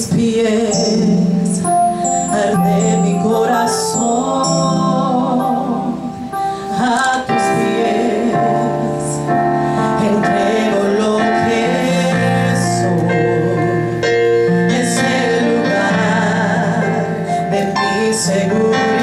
tus pies arde mi corazón. A tus pies entrego lo que soy. Es el lugar de mi seguridad.